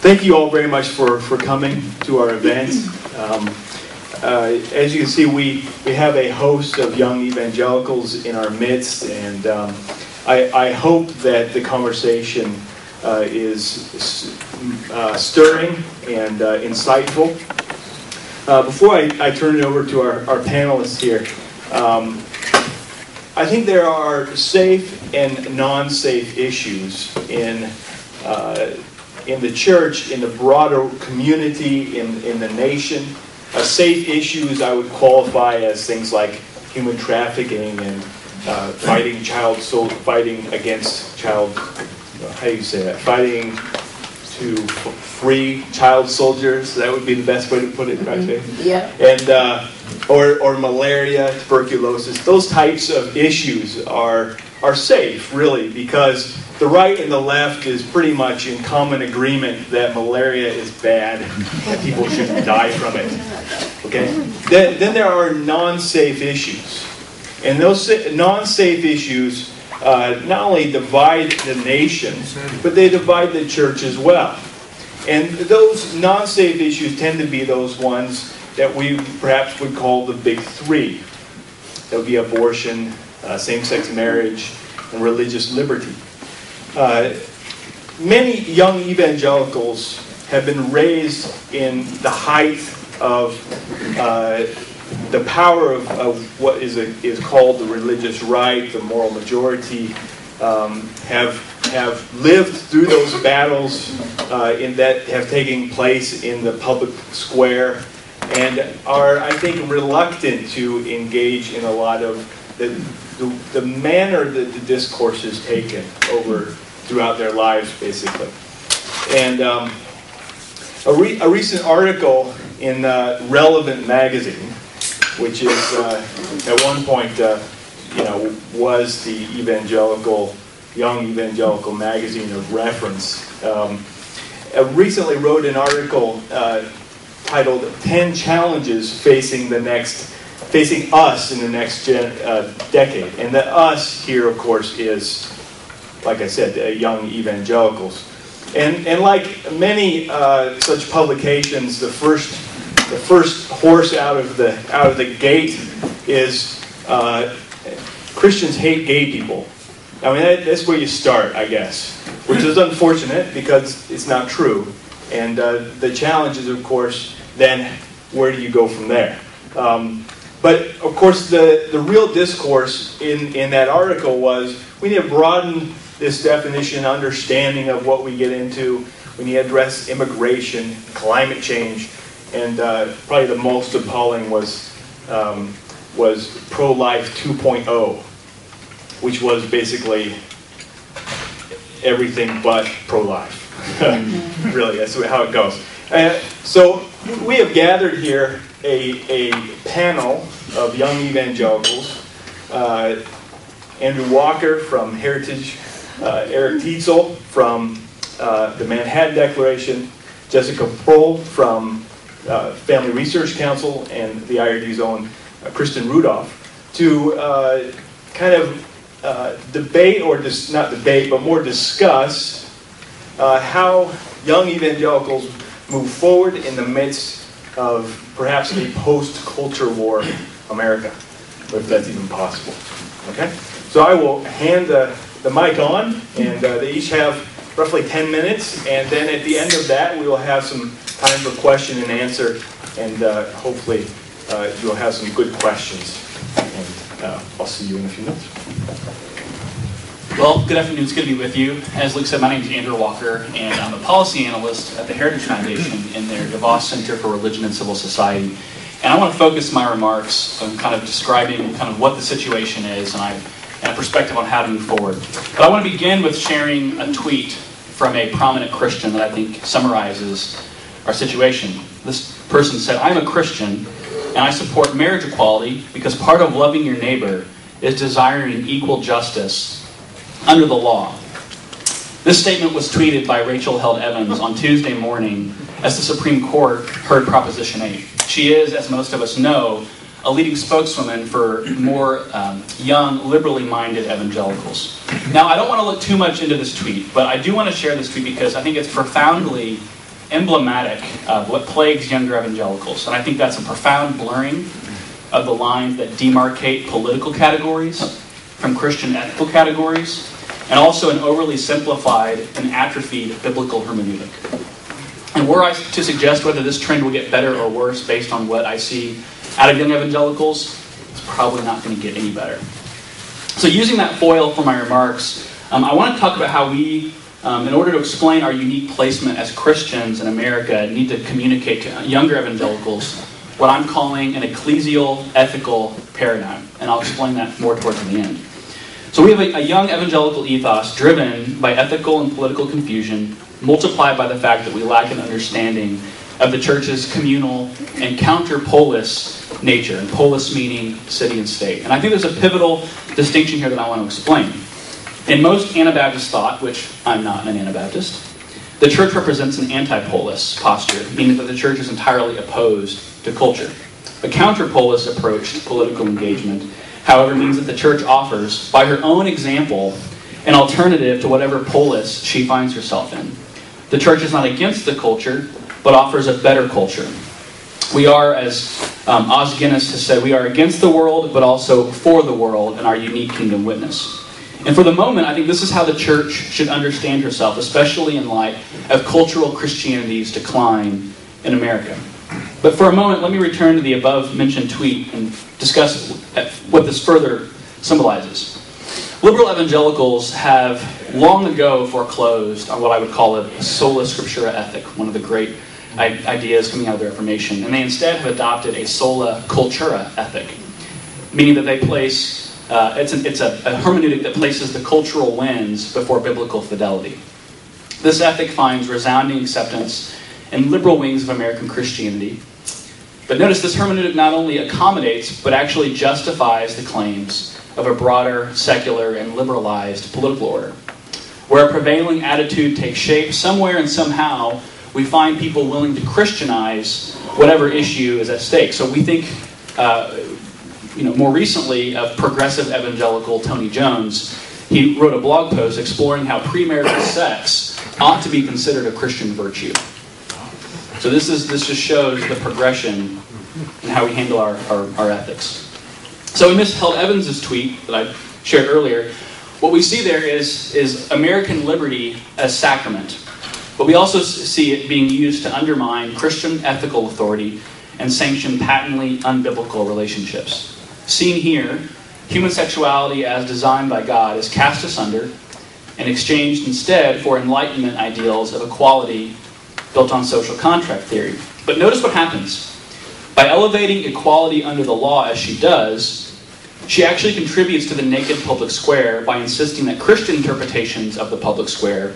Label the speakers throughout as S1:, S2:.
S1: thank you all very much for, for coming to our event. Um, uh, as you can see, we, we have a host of young evangelicals in our midst, and um, I, I hope that the conversation uh, is uh, stirring and uh, insightful. Uh, before I, I turn it over to our, our panelists here, um, I think there are safe and non-safe issues in uh, in the church, in the broader community, in, in the nation. Uh, safe issues I would qualify as things like human trafficking and uh, fighting child so fighting against child how do you say that? Fighting to f- free child soldiers. That would be the best way to put it right there.
S2: Yeah.
S1: and uh, or, or malaria, tuberculosis, those types of issues are are safe really because the right and the left is pretty much in common agreement that malaria is bad and people shouldn't die from it. Okay. Then, then there are non-safe issues, and those non-safe issues uh, not only divide the nation, but they divide the church as well. And those non-safe issues tend to be those ones that we perhaps would call the big three. That would be abortion, same-sex marriage, and religious liberty. Uh, many young evangelicals have been raised in the height of uh, the power of, of what is, a, is called the religious right, the moral majority, um, have, have lived through those battles uh, in that have taken place in the public square and are, I think, reluctant to engage in a lot of the, the, the manner that the discourse is taken over throughout their lives, basically. And um, a, re- a recent article in uh, Relevant magazine, which is uh, at one point, uh, you know, was the evangelical, young evangelical magazine of reference. Um, uh, recently wrote an article uh, titled 10 Challenges Facing the Next Facing Us in the Next gen, uh, Decade. And the us here, of course, is, like I said, uh, young evangelicals. And, and like many uh, such publications, the first, the first horse out of the, out of the gate is uh, Christians hate gay people. I mean, that, that's where you start, I guess, which is unfortunate because it's not true. And uh, the challenge is, of course, then where do you go from there? Um, but of course, the, the real discourse in, in that article was we need to broaden this definition, understanding of what we get into. We need to address immigration, climate change, and uh, probably the most appalling was, um, was pro life 2.0, which was basically everything but pro life. really, that's how it goes. Uh, so we have gathered here a, a panel of young evangelicals. Uh, Andrew Walker from Heritage, uh, Eric Teetsel from uh, the Manhattan Declaration, Jessica Prol from uh, Family Research Council, and the IRD's own uh, Kristin Rudolph, to uh, kind of debate, or dis- not debate, but more discuss how young evangelicals move forward in the midst of perhaps a post-culture war America, if that's even possible. Okay? So I will hand the, the mic on, and uh, they each have roughly 10 minutes, and then at the end of that, we will have some time for question and answer, and uh, hopefully uh, you'll have some good questions. And uh, I'll see you in a few minutes.
S3: Well, good afternoon. It's good to be with you. As Luke said, my name is Andrew Walker, and I'm a policy analyst at the Heritage Foundation in their DeVos Center for Religion and Civil Society. And I want to focus my remarks on kind of describing kind of what the situation is and, I, and a perspective on how to move forward. But I want to begin with sharing a tweet from a prominent Christian that I think summarizes our situation. This person said, I'm a Christian and I support marriage equality because part of loving your neighbor is desiring equal justice under the law. This statement was tweeted by Rachel Held Evans on Tuesday morning as the Supreme Court heard Proposition 8. She is, as most of us know, a leading spokeswoman for more um, young, liberally minded evangelicals. Now, I don't want to look too much into this tweet, but I do want to share this tweet because I think it's profoundly emblematic of what plagues younger evangelicals. And I think that's a profound blurring of the lines that demarcate political categories from Christian ethical categories, and also an overly simplified and atrophied biblical hermeneutic. And were I to suggest whether this trend will get better or worse based on what I see out of young evangelicals, it's probably not going to get any better. So, using that foil for my remarks, um, I want to talk about how we, um, in order to explain our unique placement as Christians in America, need to communicate to younger evangelicals what I'm calling an ecclesial ethical paradigm. And I'll explain that more towards the end. So, we have a, a young evangelical ethos driven by ethical and political confusion, multiplied by the fact that we lack an understanding of the church's communal and counter-polis nature, and polis meaning city and state. And I think there's a pivotal distinction here that I want to explain. In most Anabaptist thought, which I'm not an Anabaptist, the church represents an anti-polis posture, meaning that the church is entirely opposed to culture. A counter-polis approach to political engagement, however, means that the church offers, by her own example, an alternative to whatever polis she finds herself in. The church is not against the culture, but offers a better culture, we are, as um, Os Guinness has said, we are against the world, but also for the world in our unique kingdom witness. And for the moment, I think this is how the church should understand herself, especially in light of cultural Christianity's decline in America. But for a moment, let me return to the above mentioned tweet and discuss what this further symbolizes. Liberal evangelicals have long ago foreclosed on what I would call a sola scriptura ethic, one of the great ideas coming out of the Reformation, and they instead have adopted a sola cultura ethic, meaning that they place uh, it's, an, it's a, a hermeneutic that places the cultural winds before biblical fidelity. This ethic finds resounding acceptance in liberal wings of American Christianity. But notice this hermeneutic not only accommodates, but actually justifies the claims of a broader, secular, and liberalized political order. Where a prevailing attitude takes shape, somewhere and somehow, we find people willing to Christianize whatever issue is at stake. So we think, uh, you know, more recently of progressive evangelical Tony Jones. He wrote a blog post exploring how premarital sex ought to be considered a Christian virtue. So this is this just shows the progression in how we handle our, our, our ethics. So in Miss Held Evans's tweet that I shared earlier, what we see there is, is American liberty as sacrament. But we also see it being used to undermine Christian ethical authority and sanction patently unbiblical relationships. Seen here, human sexuality as designed by God is cast asunder and exchanged instead for Enlightenment ideals of equality built on social contract theory. But notice what happens. By elevating equality under the law as she does, she actually contributes to the naked public square by insisting that Christian interpretations of the public square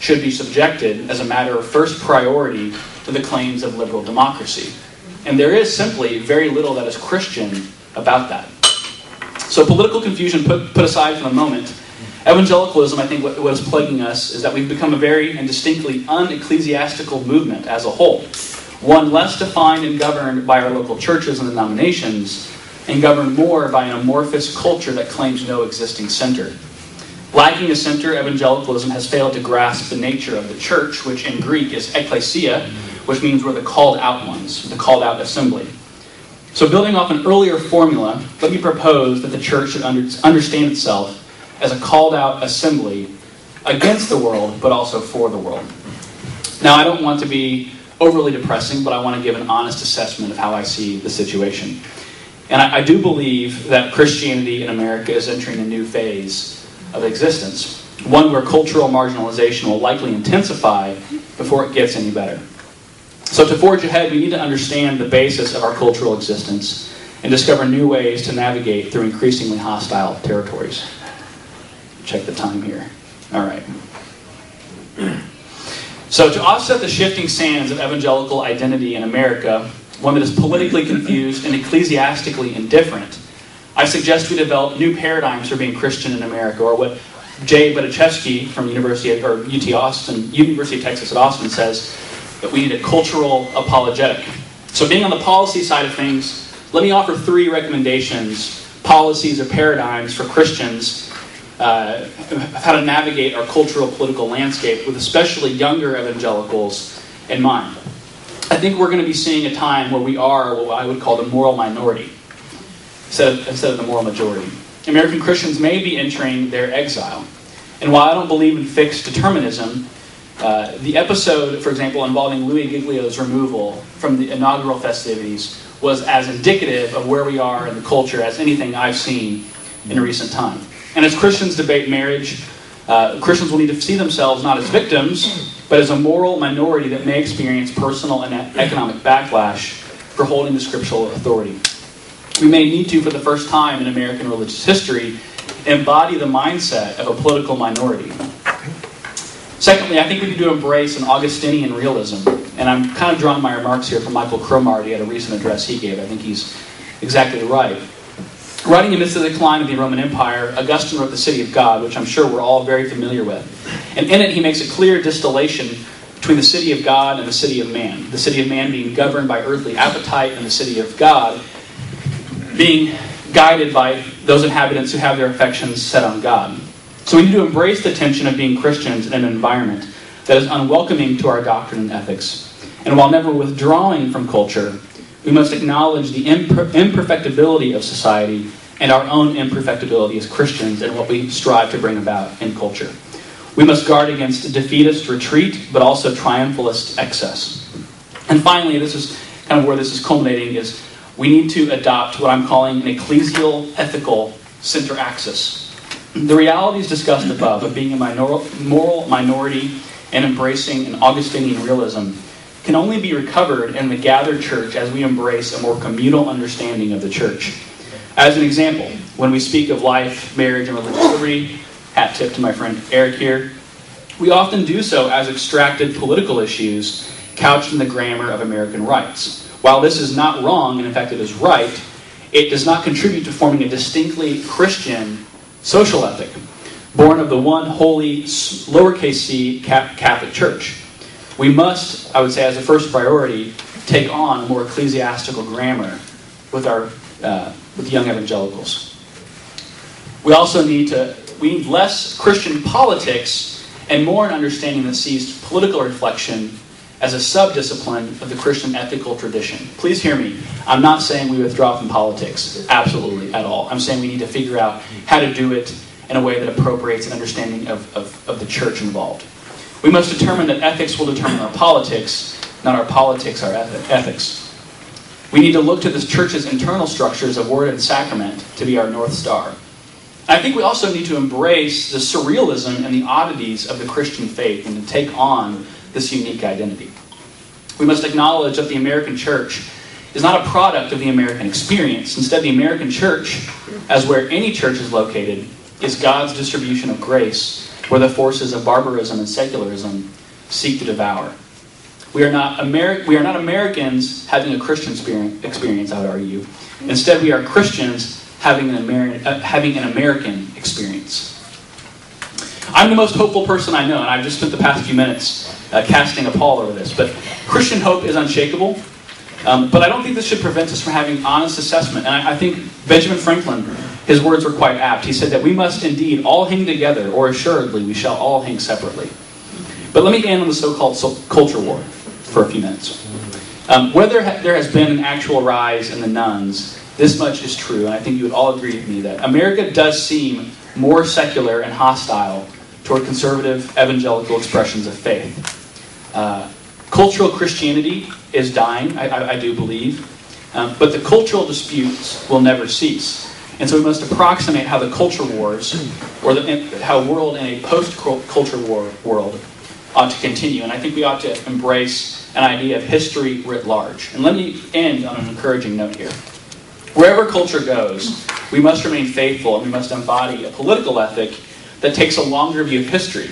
S3: should be subjected as a matter of first priority to the claims of liberal democracy. And there is simply very little that is Christian about that. So, political confusion put, put aside for the moment, evangelicalism, I think what, what is plaguing us is that we've become a very and distinctly unecclesiastical movement as a whole. One less defined and governed by our local churches and denominations, and governed more by an amorphous culture that claims no existing center. Lacking a center, evangelicalism has failed to grasp the nature of the church, which in Greek is ekklesia, which means we're the called out ones, the called out assembly. So, building off an earlier formula, let me propose that the church should under, understand itself as a called out assembly against the world, but also for the world. Now, I don't want to be overly depressing, but I want to give an honest assessment of how I see the situation. And I, I do believe that Christianity in America is entering a new phase of existence, one where cultural marginalization will likely intensify before it gets any better. So, to forge ahead, we need to understand the basis of our cultural existence and discover new ways to navigate through increasingly hostile territories. Check the time here. All right. So, to offset the shifting sands of evangelical identity in America, one that is politically confused and ecclesiastically indifferent, I suggest we develop new paradigms for being Christian in America, or what Jay Budziszewski from University of, or UT Austin, University of Texas at Austin says that we need a cultural apologetic. So, being on the policy side of things, let me offer three recommendations, policies or paradigms for Christians uh, how to navigate our cultural political landscape with especially younger evangelicals in mind. I think we're going to be seeing a time where we are what I would call the moral minority instead of, instead of the moral majority. American Christians may be entering their exile. And while I don't believe in fixed determinism, uh, the episode, for example, involving Louis Giglio's removal from the inaugural festivities was as indicative of where we are in the culture as anything I've seen in recent time. And as Christians debate marriage, uh, Christians will need to see themselves not as victims, but as a moral minority that may experience personal and economic backlash for holding the scriptural authority. We may need to, for the first time in American religious history, embody the mindset of a political minority. Secondly, I think we need to embrace an Augustinian realism. And I'm kind of drawing my remarks here from Michael Cromartie at a recent address he gave. I think he's exactly right. Writing amidst the decline of the Roman Empire, Augustine wrote The City of God, which I'm sure we're all very familiar with. And in it, he makes a clear distillation between the city of God and the city of man. The city of man being governed by earthly appetite, and the city of God being guided by those inhabitants who have their affections set on God. So we need to embrace the tension of being Christians in an environment that is unwelcoming to our doctrine and ethics. And while never withdrawing from culture, we must acknowledge the imper- imperfectibility of society and our own imperfectibility as Christians and what we strive to bring about in culture. We must guard against defeatist retreat, but also triumphalist excess. And finally, this is kind of where this is culminating, is we need to adopt what I'm calling an ecclesial ethical center axis. The realities discussed above of being a minor- moral minority and embracing an Augustinian realism can only be recovered in the gathered church as we embrace a more communal understanding of the church. As an example, when we speak of life, marriage, and religious liberty, hat tip to my friend Eric here, we often do so as extracted political issues couched in the grammar of American rights. While this is not wrong, and in fact it is right, it does not contribute to forming a distinctly Christian social ethic, born of the one holy, lowercase c Catholic Church. We must, I would say, as a first priority, take on more ecclesiastical grammar with our uh, with young evangelicals. We also need to we need less Christian politics and more an understanding that sees political reflection as a subdiscipline of the Christian ethical tradition. Please hear me. I'm not saying we withdraw from politics, absolutely, at all. I'm saying we need to figure out how to do it in a way that appropriates an understanding of, of, of the church involved. We must determine that ethics will determine our politics, not our politics our ethics. We need to look to the church's internal structures of word and sacrament to be our North Star. I think we also need to embrace the surrealism and the oddities of the Christian faith and to take on this unique identity. We must acknowledge that the American church is not a product of the American experience. Instead, the American church, as where any church is located, is God's distribution of grace where the forces of barbarism and secularism seek to devour. We are not, Ameri- we are not Americans having a Christian experience, I would argue. Instead, we are Christians having an, Ameri- uh, having an American experience. I'm the most hopeful person I know, and I've just spent the past few minutes uh, casting a pall over this. But Christian hope is unshakable. Um, but I don't think this should prevent us from having honest assessment. And I, I think Benjamin Franklin his words were quite apt. He said that we must indeed all hang together, or assuredly we shall all hang separately. But let me end on the so called culture war for a few minutes. Um, whether there has been an actual rise in the nuns, this much is true, and I think you would all agree with me that America does seem more secular and hostile toward conservative evangelical expressions of faith. Uh, cultural Christianity is dying, I, I, I do believe, um, but the cultural disputes will never cease. And so we must approximate how the culture wars, or the, how world in a post-culture war world ought to continue. And I think we ought to embrace an idea of history writ large. And let me end on an encouraging note here. Wherever culture goes, we must remain faithful and we must embody a political ethic that takes a longer view of history.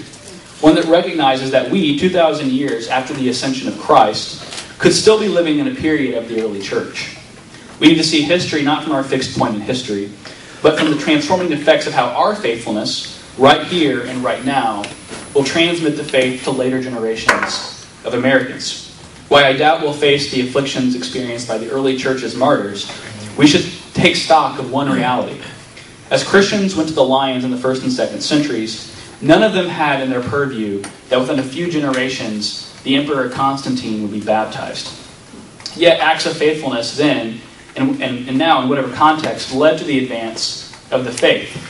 S3: One that recognizes that we, 2,000 years after the ascension of Christ, could still be living in a period of the early church. We need to see history not from our fixed point in history, but from the transforming effects of how our faithfulness, right here and right now, will transmit the faith to later generations of Americans. While I doubt we'll face the afflictions experienced by the early church's martyrs, we should take stock of one reality. As Christians went to the lions in the first and second centuries, none of them had in their purview that within a few generations the Emperor Constantine would be baptized. Yet acts of faithfulness then, and, and, and now in whatever context, led to the advance of the faith.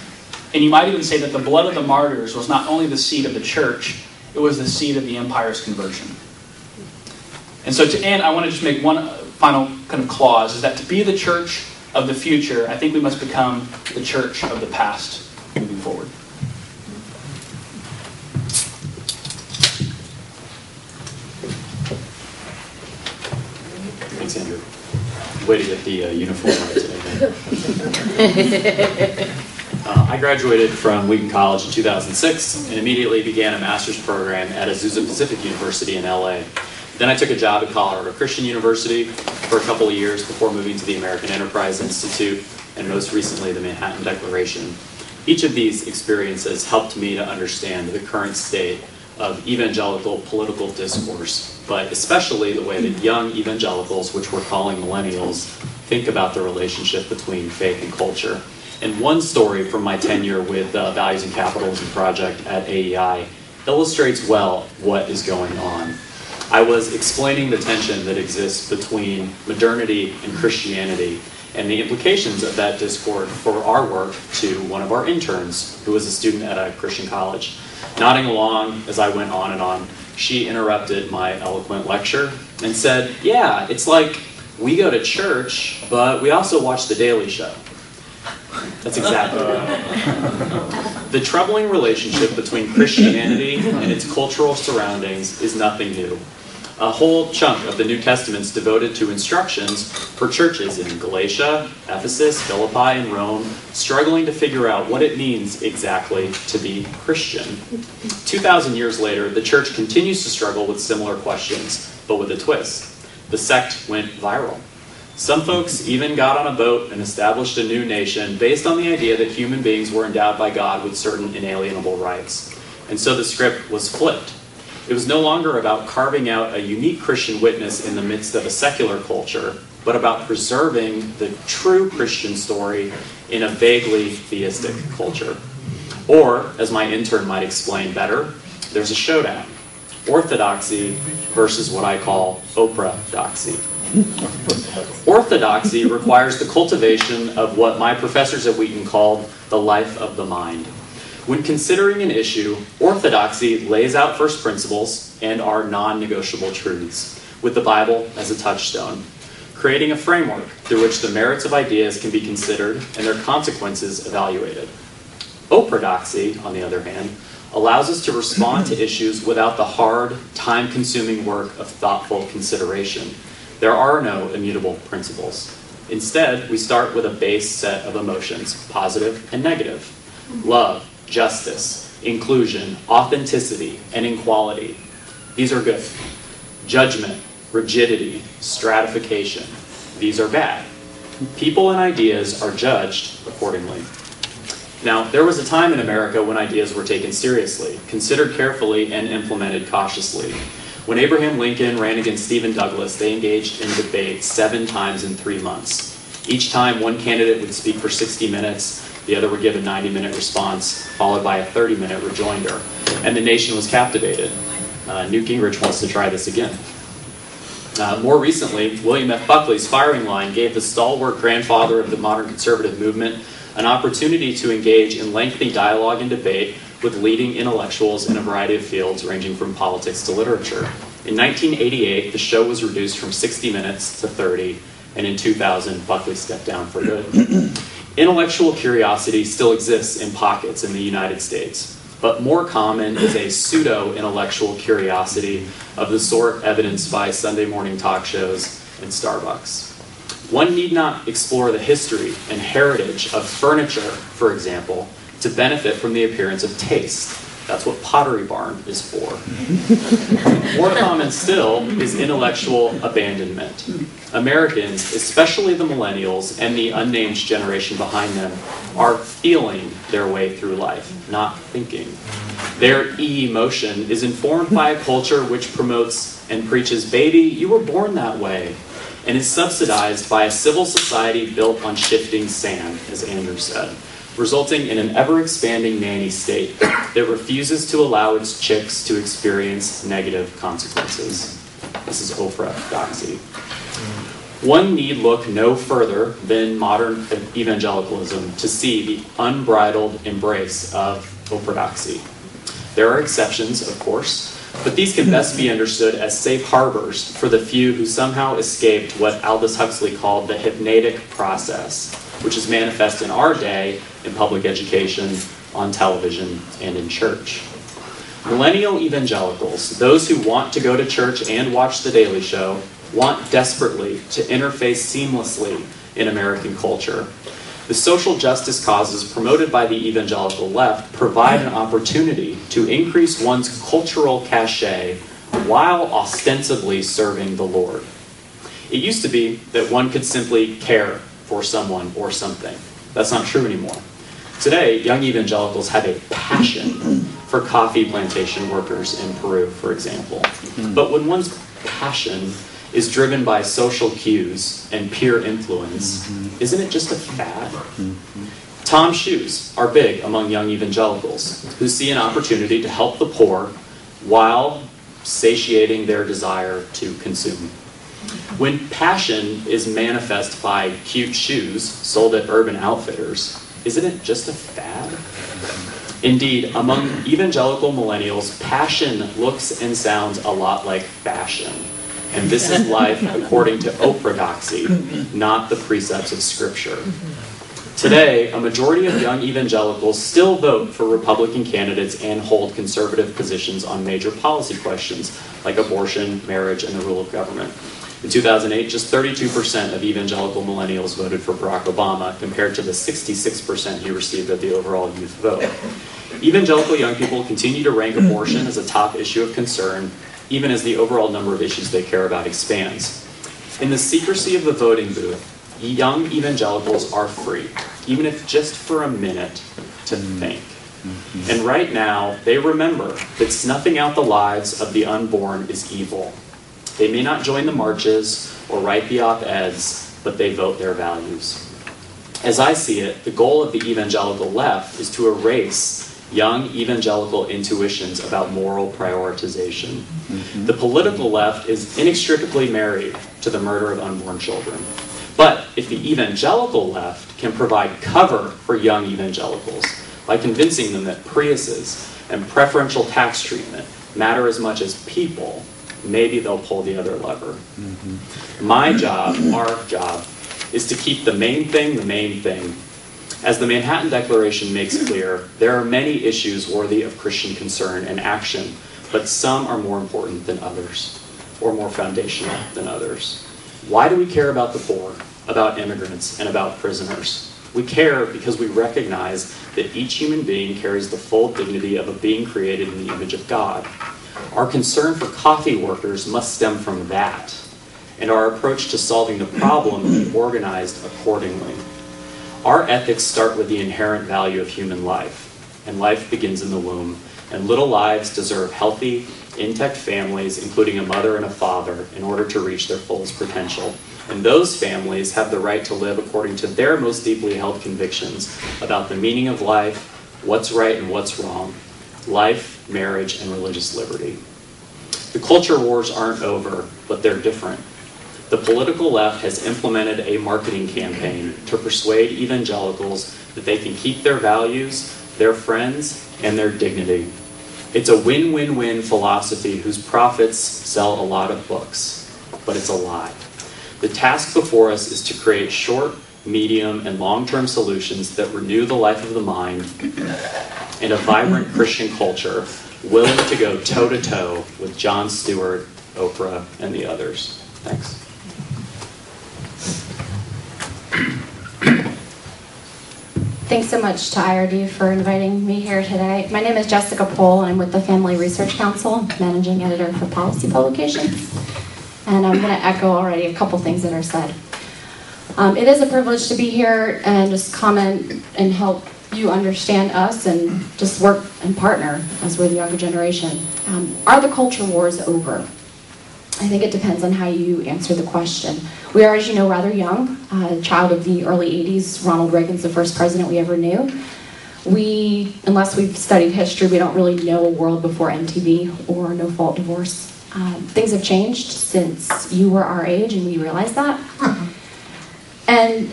S3: And you might even say that the blood of the martyrs was not only the seed of the church, it was the seed of the empire's conversion. And so to end, I want to just make one final kind of clause is that to be the church of the future, I think we must become the church of the past moving forward.
S2: Thanks, Andrew. Way to get the uh, uniform right today. Uh, I graduated from Wheaton College in 2006 and immediately began a master's program at Azusa Pacific University in LA. Then I took a job at Colorado Christian University for a couple of years before moving to the American Enterprise Institute and most recently the Manhattan Declaration. Each of these experiences helped me to understand the current state of evangelical political discourse, but especially the way that young evangelicals, which we're calling millennials, think about the relationship between faith and culture. And one story from my tenure with the Values and Capitalism Project at AEI illustrates well what is going on. I was explaining the tension that exists between modernity and Christianity and the implications of that discord for our work to one of our interns who was a student at a Christian college. Nodding along as I went on and on, she interrupted my eloquent lecture and said, Yeah, it's like we go to church, but we also watch The Daily Show. That's exactly uh. right. The troubling relationship between Christianity and its cultural surroundings is nothing new. A whole chunk of the New Testament is devoted to instructions for churches in Galatia, Ephesus, Philippi, and Rome, struggling to figure out what it means exactly to be Christian. 2,000 years later, the church continues to struggle with similar questions, but with a twist. The sect went viral. Some folks even got on a boat and established a new nation based on the idea that human beings were endowed by God with certain inalienable rights. And so the script was flipped. It was no longer about carving out a unique Christian witness in the midst of a secular culture, but about preserving the true Christian story in a vaguely theistic culture. Or, as my intern might explain better, there's a showdown orthodoxy versus what I call Oprah-doxy. Orthodoxy requires the cultivation of what my professors at Wheaton called the life of the mind. When considering an issue, orthodoxy lays out first principles and our non negotiable truths, with the Bible as a touchstone, creating a framework through which the merits of ideas can be considered and their consequences evaluated. Oprahdoxy, on the other hand, allows us to respond to issues without the hard, time consuming work of thoughtful consideration. There are no immutable principles. Instead, we start with a base set of emotions, positive and negative. Love, justice, inclusion, authenticity, and equality. These are good. Judgment, rigidity, stratification. These are bad. People and ideas are judged accordingly. Now, there was a time in America when ideas were taken seriously, considered carefully, and implemented cautiously. When Abraham Lincoln ran against Stephen Douglas, they engaged in debate seven times in three months. Each time, one candidate would speak for 60 minutes, the other would give a 90 minute response, followed by a 30 minute rejoinder. And the nation was captivated. Uh, Newt Gingrich wants to try this again. Uh, more recently, William F. Buckley's firing line gave the stalwart grandfather of the modern conservative movement an opportunity to engage in lengthy dialogue and debate with leading intellectuals in a variety of fields ranging from politics to literature. In 1988, the show was reduced from 60 minutes to 30, and in 2000, Buckley stepped down for good. Intellectual curiosity still exists in pockets in the United States, but more common is a pseudo intellectual curiosity of the sort evidenced by Sunday morning talk shows and Starbucks. One need not explore the history and heritage of furniture, for example, to benefit from the appearance of taste. That's what Pottery Barn is for. More common still is intellectual abandonment. Americans, especially the millennials and the unnamed generation behind them, are feeling their way through life, not thinking. Their emotion is informed by a culture which promotes and preaches, baby, you were born that way, and is subsidized by a civil society built on shifting sand, as Andrew said. Resulting in an ever expanding nanny state that refuses to allow its chicks to experience negative consequences. This is Oprah doxy. One need look no further than modern evangelicalism to see the unbridled embrace of orthodoxy. There are exceptions, of course, but these can best be understood as safe harbors for the few who somehow escaped what Aldous Huxley called the hypnatic process, which is manifest in our day in public education, on television, and in church. Millennial evangelicals, those who want to go to church and watch The Daily Show, want desperately to interface seamlessly in American culture. The social justice causes promoted by the evangelical left provide an opportunity to increase one's cultural cachet while ostensibly serving the Lord. It used to be that one could simply care for someone or something. That's not true anymore. Today, young evangelicals have a passion for coffee plantation workers in Peru, for example. But when one's passion is driven by social cues and peer influence, mm-hmm. isn't it just a fad? Mm-hmm. TOMS shoes are big among young evangelicals who see an opportunity to help the poor while satiating their desire to consume. When passion is manifest by cute shoes sold at Urban Outfitters, isn't it just a fad? Indeed, among evangelical millennials, passion looks and sounds a lot like fashion. And this is life according to Oprahdoxy, not the precepts of Scripture. Today, a majority of young evangelicals still vote for Republican candidates and hold conservative positions on major policy questions like abortion, marriage, and the rule of government. In 2008, just 32% of evangelical millennials voted for Barack Obama, compared to the 66% he received at the overall youth vote. Evangelical young people continue to rank abortion as a top issue of concern, even as the overall number of issues they care about expands. In the secrecy of the voting booth, young evangelicals are free, even if just for a minute, to mm-hmm. think. Mm-hmm. And right now, they remember that snuffing out the lives of the unborn is evil. They may not join the marches or write the op eds, but they vote their values. As I see it, the goal of the evangelical left is to erase young evangelical intuitions about moral prioritization. Mm-hmm. The political left is inextricably married to the murder of unborn children. But if the evangelical left can provide cover for young evangelicals by convincing them that Priuses and preferential tax treatment matter as much as people, maybe they'll pull the other lever. Mm-hmm. My job, our job, is to keep the main thing the main thing as the Manhattan Declaration makes clear, there are many issues worthy of Christian concern and action, but some are more important than others, or more foundational than others. Why do we care about the poor, about immigrants, and about prisoners? We care because we recognize that each human being carries the full dignity of a being created in the image of God. Our concern for coffee workers must stem from that, and our approach to solving the problem be organized accordingly. Our ethics start with the inherent value of human life, and life begins in the womb. And little lives deserve healthy, intact families, including a mother and a father, in order to reach their fullest potential. And those families have the right to live according to their most deeply held convictions about the meaning of life, what's right and what's wrong, life, marriage, and religious liberty. The culture wars aren't over, but they're different. The political left has implemented a marketing campaign to persuade evangelicals that they can keep their values, their friends, and their dignity. It's a win win win philosophy whose prophets sell a lot of books, but it's a lie. The task before us is to create short, medium, and long term solutions that renew the life of the mind in a vibrant Christian culture willing to go toe to toe with Jon Stewart, Oprah, and the others. Thanks.
S4: Thanks so much to IRD for inviting me here today. My name is Jessica Prol, and I'm with the Family Research Council, managing editor for policy publications. And I'm going to echo already a couple things that are said. Um, it is a privilege to be here and just comment and help you understand us and just work and partner as we're the younger generation. Um, are the culture wars over? I think it depends on how you answer the question. We are, as you know, rather young, uh, a child of the early 80s. Ronald Reagan's the first president we ever knew. We, unless we've studied history, we don't really know a world before MTV or no fault divorce. Um, things have changed since you were our age, and we realize that. And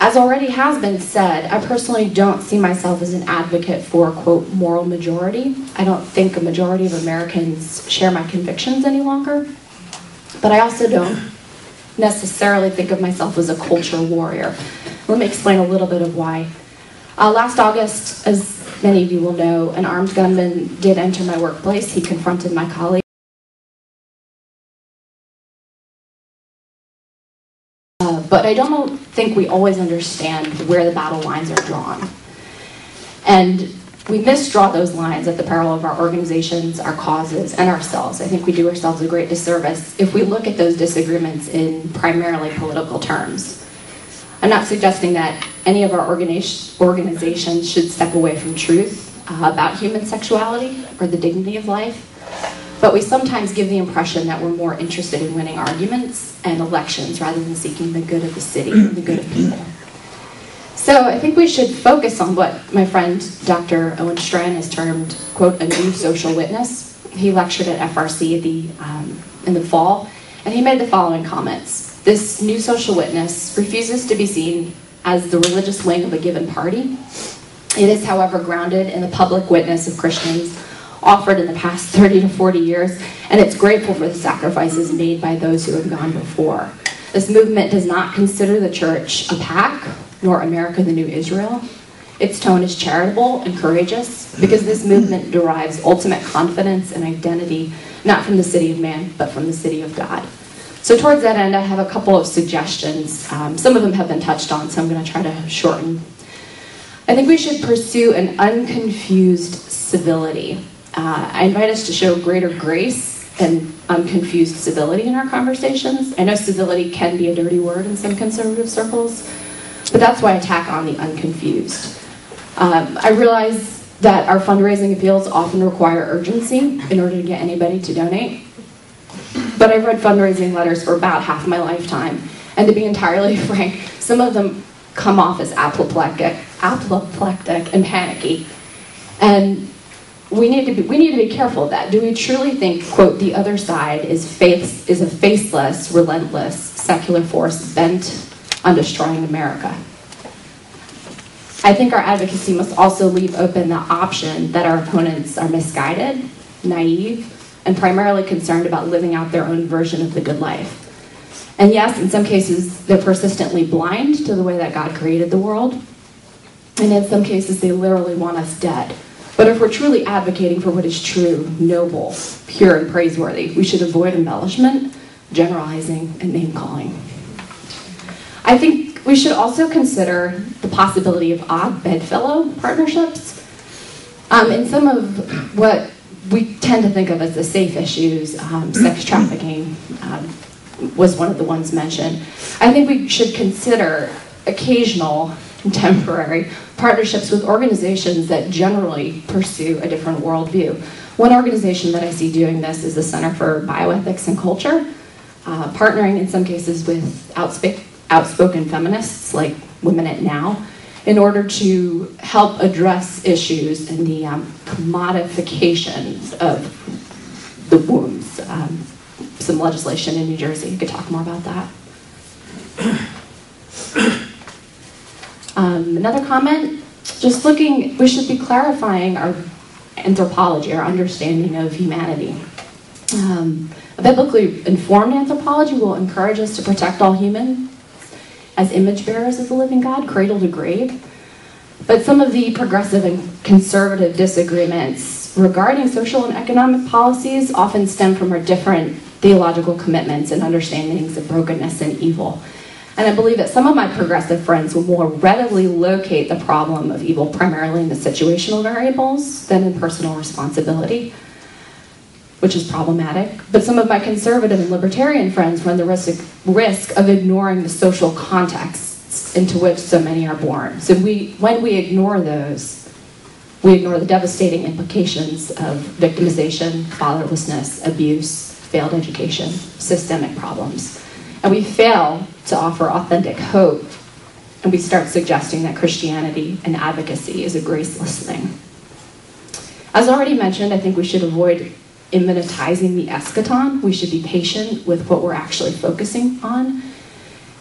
S4: as already has been said, I personally don't see myself as an advocate for, quote, moral majority. I don't think a majority of Americans share my convictions any longer. But I also don't necessarily think of myself as a culture warrior. Let me explain a little bit of why. Uh, last August, as many of you will know, an armed gunman did enter my workplace. He confronted my colleague. But I don't think we always understand where the battle lines are drawn. And we misdraw those lines at the peril of our organizations, our causes, and ourselves. I think we do ourselves a great disservice if we look at those disagreements in primarily political terms. I'm not suggesting that any of our organi- organizations should step away from truth uh, about human sexuality or the dignity of life, but we sometimes give the impression that we're more interested in winning arguments and elections rather than seeking the good of the city the good of people. So I think we should focus on what my friend Dr. Owen Strachan has termed, quote, a new social witness. He lectured at FRC the, um, in the fall, and he made the following comments. This new social witness refuses to be seen as the religious wing of a given party. It is, however, grounded in the public witness of Christians offered in the past 30 to 40 years, and it's grateful for the sacrifices made by those who have gone before. This movement does not consider the church a pack, nor America the new Israel. Its tone is charitable and courageous because this movement derives ultimate confidence and identity not from the city of man, but from the city of God. So, towards that end, I have a couple of suggestions. Um, some of them have been touched on, so I'm going to try to shorten. I think we should pursue an unconfused civility. Uh, I invite us to show greater grace and unconfused civility in our conversations. I know civility can be a dirty word in some conservative circles, but that's why I tack on the unconfused. Um, I realize that our fundraising appeals often require urgency in order to get anybody to donate. But I've read fundraising letters for about half my lifetime, and to be entirely frank, some of them come off as apoplectic, apoplectic and panicky. And we need to be, we need to be careful of that. Do we truly think, quote, the other side is face is a faceless, relentless, secular force bent on destroying America? I think our advocacy must also leave open the option that our opponents are misguided, naive, and primarily concerned about living out their own version of the good life. And yes, in some cases, they're persistently blind to the way that God created the world. And in some cases, they literally want us dead. But if we're truly advocating for what is true, noble, pure, and praiseworthy, we should avoid embellishment, generalizing, and name calling. I think we should also consider the possibility of odd bedfellow partnerships. Um, in some of what we tend to think of as the safe issues, um, sex trafficking um, was one of the ones mentioned. I think we should consider occasional temporary partnerships with organizations that generally pursue a different worldview. One organization that I see doing this is the Center for Bioethics and Culture, uh, partnering in some cases with outspoken feminists like Women at Now in order to help address issues in the um, commodification of the wombs. Um, some legislation in New Jersey. You could talk more about that. Um, another comment, just looking, we should be clarifying our anthropology, our understanding of humanity. Um, a biblically informed anthropology will encourage us to protect all humans as image bearers of the living God, cradle to grave. But some of the progressive and conservative disagreements regarding social and economic policies often stem from our different theological commitments and understandings of brokenness and evil. And I believe that some of my progressive friends will more readily locate the problem of evil primarily in the situational variables than in personal responsibility, which is problematic. But some of my conservative and libertarian friends run the risk, risk of ignoring the social contexts into which so many are born. So we, when we ignore those, we ignore the devastating implications of victimization, fatherlessness, abuse, failed education, systemic problems. And we fail to offer authentic hope, and we start suggesting that Christianity and advocacy is a graceless thing. As already mentioned, I think we should avoid immanentizing the eschaton. We should be patient with what we're actually focusing on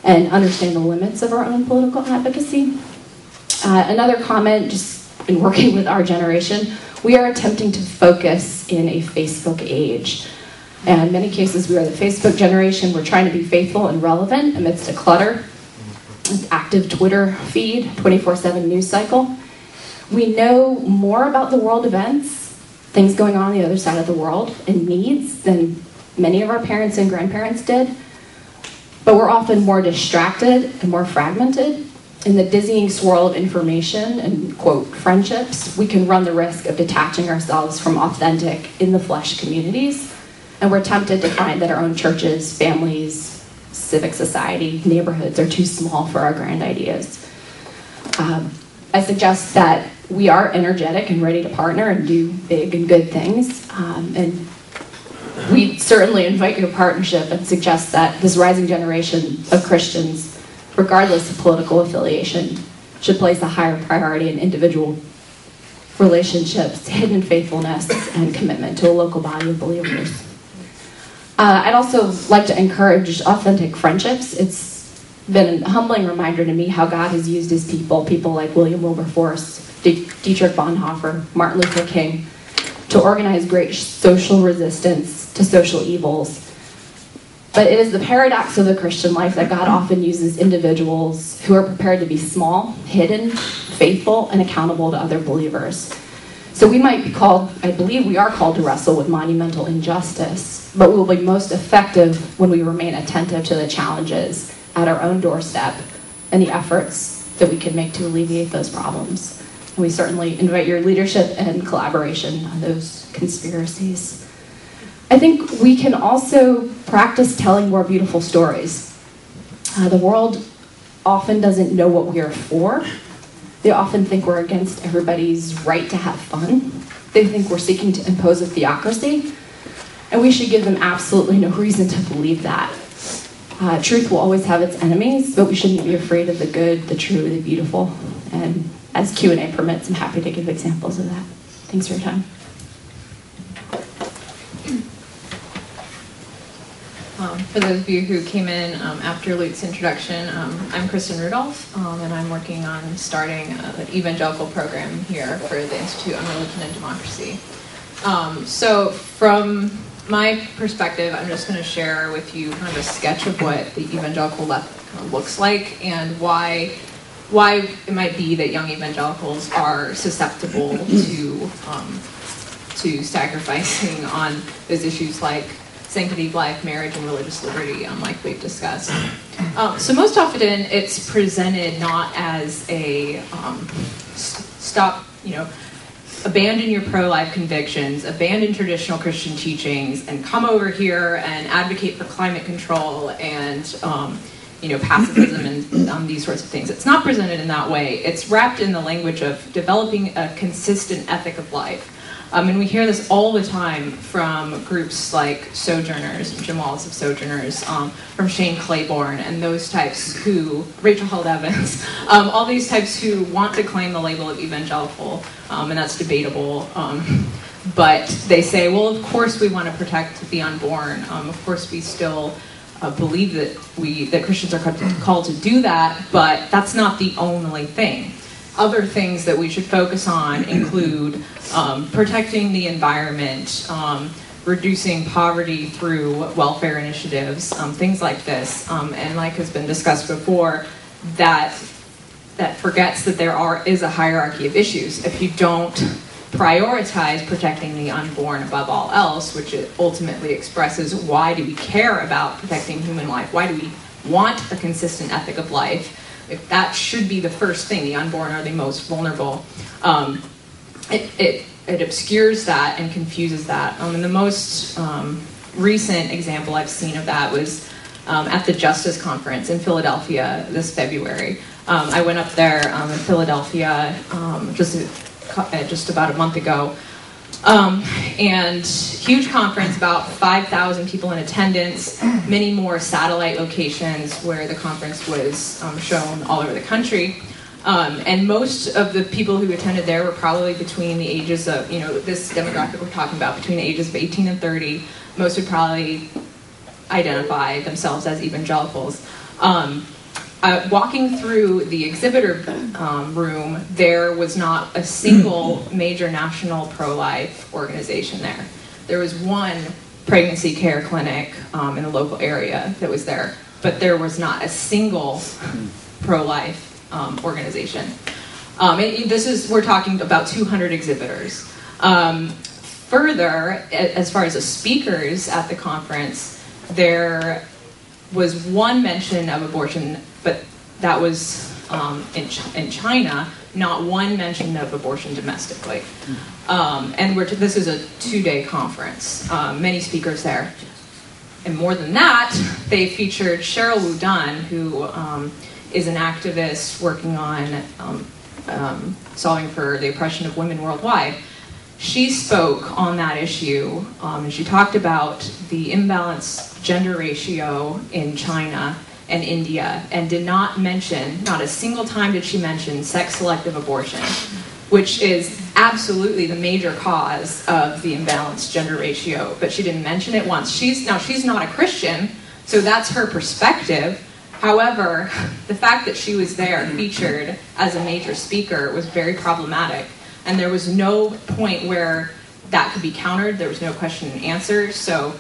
S4: and understand the limits of our own political advocacy. Uh, another comment, just in working with our generation, we are attempting to focus in a Facebook age. And in many cases, we are the Facebook generation. We're trying to be faithful and relevant amidst a clutter, active Twitter feed, 24 7 news cycle. We know more about the world events, things going on on the other side of the world, and needs than many of our parents and grandparents did. But we're often more distracted and more fragmented. In the dizzying swirl of information and, quote, friendships, we can run the risk of detaching ourselves from authentic, in the flesh communities. And we're tempted to find that our own churches, families, civic society, neighborhoods are too small for our grand ideas. Um, I suggest that we are energetic and ready to partner and do big and good things. Um, and we certainly invite your partnership and suggest that this rising generation of Christians, regardless of political affiliation, should place a higher priority in individual relationships, hidden faithfulness, and commitment to a local body of believers. Uh, I'd also like to encourage authentic friendships. It's been a humbling reminder to me how God has used his people, people like William Wilberforce, Dietrich Bonhoeffer, Martin Luther King, to organize great social resistance to social evils. But it is the paradox of the Christian life that God often uses individuals who are prepared to be small, hidden, faithful, and accountable to other believers. So we might be called, I believe we are called to wrestle with monumental injustice, but we will be most effective when we remain attentive to the challenges at our own doorstep and the efforts that we can make to alleviate those problems. And we certainly invite your leadership and collaboration on those conspiracies. I think we can also practice telling more beautiful stories. Uh, the world often doesn't know what we are for. They often think we're against everybody's right to have fun. They think we're seeking to impose a theocracy. And we should give them absolutely no reason to believe that. Uh, truth will always have its enemies, but we shouldn't be afraid of the good, the true, the beautiful. And as Q&A permits, I'm happy to give examples of that. Thanks for your time.
S5: Um, for those of you who came in um, after Luke's introduction, um, I'm Kristin Rudolph, um, and I'm working on starting an evangelical program here for the Institute on Religion and Democracy. Um, so, from my perspective, I'm just going to share with you kind of a sketch of what the evangelical left kind of looks like and why why it might be that young evangelicals are susceptible to um, to sacrificing on those issues like sanctity of life, marriage, and religious liberty, um, like we've discussed. Um, so most often it's presented not as a um, stop, you know, abandon your pro-life convictions, abandon traditional Christian teachings, and come over here and advocate for climate control and um, you know pacifism and um, these sorts of things. It's not presented in that way. It's wrapped in the language of developing a consistent ethic of life. Um, and we hear this all the time from groups like Sojourners, Jim Wallis of Sojourners, um, from Shane Claiborne, and those types who, Rachel Held Evans, um, all these types who want to claim the label of evangelical, um, and that's debatable. Um, but they say, well, of course we want to protect the unborn. Um, of course we still uh, believe that we that Christians are called to do that, but that's not the only thing other things that we should focus on include um, protecting the environment, um, reducing poverty through welfare initiatives, um, things like this. Um, and like has been discussed before, that that forgets that there are is a hierarchy of issues. If you don't prioritize protecting the unborn above all else, which ultimately expresses why do we care about protecting human life? Why do we want a consistent ethic of life? If that should be the first thing, the unborn are the most vulnerable, um, it, it, it, obscures that and confuses that. Um, and the most um, recent example I've seen of that was um, at the Justice Conference in Philadelphia this February. Um, I went up there um, in Philadelphia just, uh, just about a month ago. Um, and huge conference, about 5,000 people in attendance, many more satellite locations where the conference was um, shown all over the country. Um, and most of the people who attended there were probably between the ages of, you know, this demographic we're talking about, between the ages of 18 and 30. Most would probably identify themselves as evangelicals. Uh, walking through the exhibitor um, room, there was not a single major national pro life organization there. There was one pregnancy care clinic um, in the local area that was there, but there was not a single pro life um, organization. Um, it- this is, we're talking about 200 exhibitors. Um, further, as far as the speakers at the conference, there was one mention of abortion, but that was um, in, Ch- in China, not one mention of abortion domestically. Um, and this is a two-day conference, um, many speakers there. And more than that, they featured Sheryl WuDunn, who um, is an activist working on um, um, solving for the oppression of women worldwide. She spoke on that issue, and she talked about the imbalanced gender ratio in China and India, and did not mention, not a single time did she mention sex selective abortion, which is absolutely the major cause of the imbalanced gender ratio. But she didn't mention it once. She's now she's not a Christian, so that's her perspective. However, the fact that she was there featured as a major speaker was very problematic, and there was no point where that could be countered. There was no question and answer. So,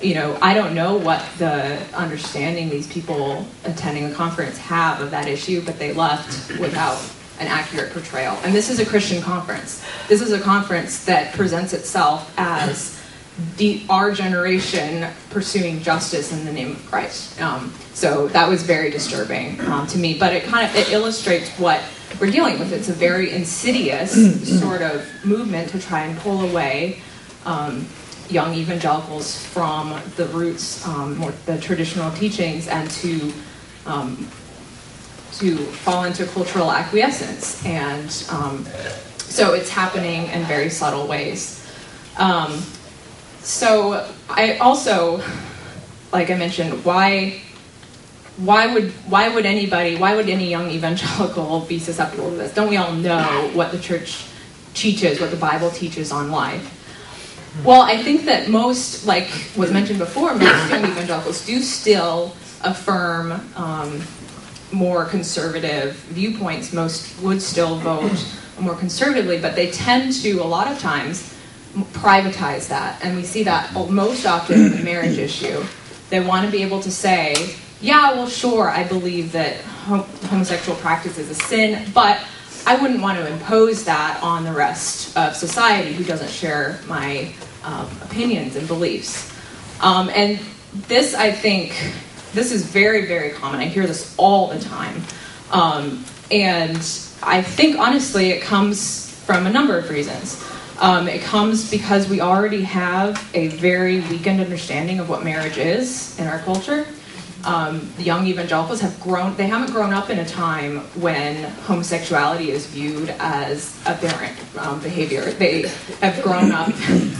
S5: you know, I don't know what the understanding these people attending the conference have of that issue, but they left without an accurate portrayal. And this is a Christian conference. This is a conference that presents itself as the, our generation pursuing justice in the name of Christ. Um, so that was very disturbing um, to me, but it kind of it illustrates what we're dealing with. It's a very insidious sort of movement to try and pull away um, young evangelicals from the roots, um, more the traditional teachings, and to um, to fall into cultural acquiescence. And um, so it's happening in very subtle ways. Um, so I also, like I mentioned, why why would why would anybody why would any young evangelical be susceptible to this? Don't we all know what the church teaches, what the Bible teaches on life? Well, I think that most, like was mentioned before, most young evangelicals do still affirm um, more conservative viewpoints. Most would still vote more conservatively, but they tend to, a lot of times, privatize that. And we see that most often in the marriage issue. They want to be able to say, yeah, well, sure, I believe that homosexual practice is a sin, but I wouldn't want to impose that on the rest of society who doesn't share my um, opinions and beliefs. Um, and this, I think, this is very, very common. I hear this all the time. Um, and I think, honestly, it comes from a number of reasons. Um, it comes because we already have a very weakened understanding of what marriage is in our culture. Um, the young evangelicals have grown, they haven't grown up in a time when homosexuality is viewed as aberrant um, behavior. They have grown up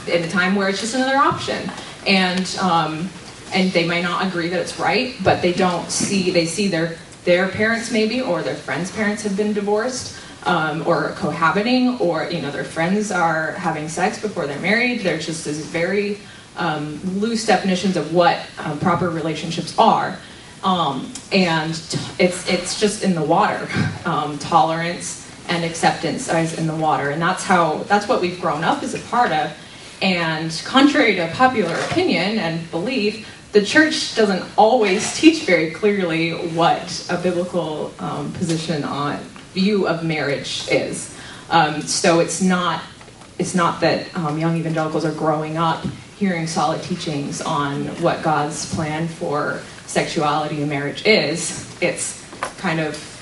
S5: in a time where it's just another option. And, um, and they may not agree that it's right, but they don't see, they see their, their parents maybe, or their friends' parents have been divorced. Um, or cohabiting, or you know their friends are having sex before they're married. There's just this very um, loose definitions of what um, proper relationships are, um, and it's it's just in the water. Um, tolerance and acceptance is in the water, and that's how that's what we've grown up as a part of. And contrary to popular opinion and belief, the church doesn't always teach very clearly what a biblical um, position on view of marriage is. Um, so it's not it's not that young evangelicals are growing up hearing solid teachings on what God's plan for sexuality and marriage is. It's kind of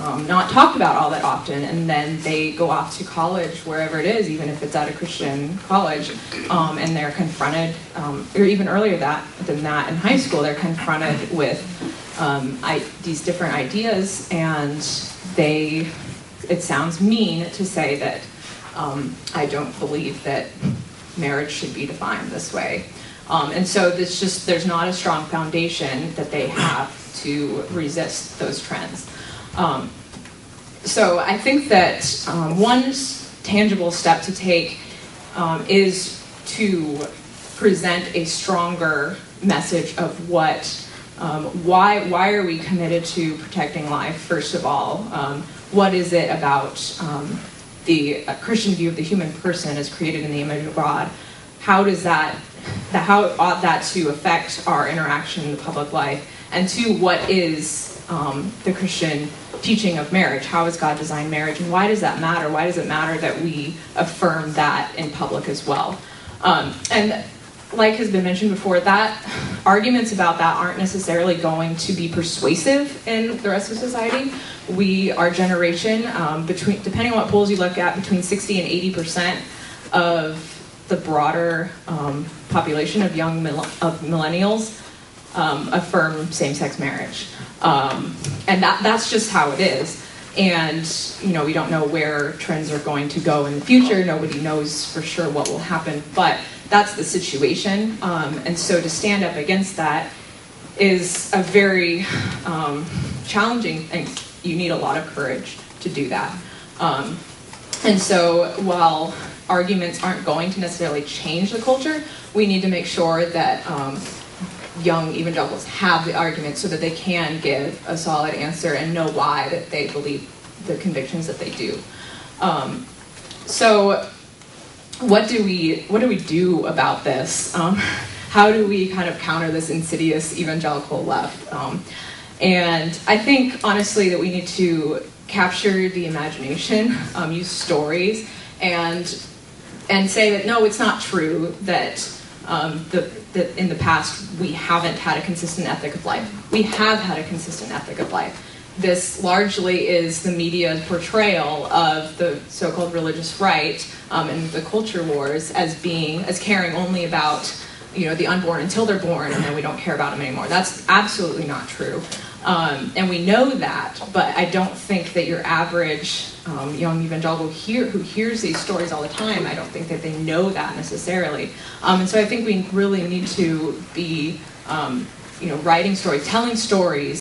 S5: um, not talked about all that often, and then they go off to college, wherever it is, even if it's at a Christian college, um, and they're confronted, um, or even earlier that than that in high school, they're confronted with um, I, these different ideas, and they. It sounds mean to say that um, I don't believe that marriage should be defined this way. Um, and so there's just there's not a strong foundation that they have to resist those trends. Um, so I think that um, one tangible step to take um, is to present a stronger message of what, um, why, why are we committed to protecting life, first of all? Um, what is it about the uh, Christian view of the human person as created in the image of God? How does that, that how ought that to affect our interaction in the public life? And two, what is um, the Christian teaching of marriage? How has God designed marriage? And why does that matter? Why does it matter that we affirm that in public as well? Um, and like has been mentioned before, that arguments about that aren't necessarily going to be persuasive in the rest of society. We, our generation, um, between depending on what polls you look at, between 60 and 80 percent of the broader um, population of young mill- of millennials um, affirm same-sex marriage, um, and that that's just how it is. And you know, we don't know where trends are going to go in the future. Nobody knows for sure what will happen, but that's the situation. Um, and so to stand up against that is a very um, challenging thing. You need a lot of courage to do that. Um, and so while arguments aren't going to necessarily change the culture, we need to make sure that um, young evangelicals have the argument so that they can give a solid answer and know why that they believe the convictions that they do. Um, so what do we what do we do about this? Um, how do we kind of counter this insidious evangelical left? Um, and I think honestly that we need to capture the imagination, um, use stories, and and say that no, it's not true that um, the, that in the past we haven't had a consistent ethic of life. We have had a consistent ethic of life. This largely is the media's portrayal of the so-called religious right um, and the culture wars as being as caring only about you know the unborn until they're born and then we don't care about them anymore. That's absolutely not true. Um, and we know that, but I don't think that your average um, young evangelical hear, who hears these stories all the time, I don't think that they know that necessarily. Um, and so I think we really need to be, um, you know, writing stories, telling stories